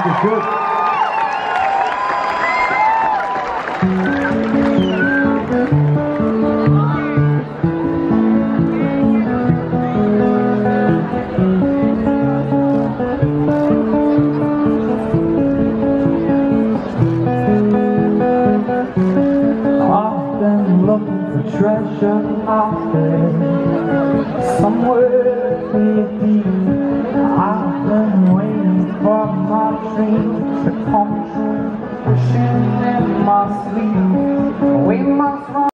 good. Been looking for treasure out there, somewhere clear deep. dreams that come, wishing in my sleep.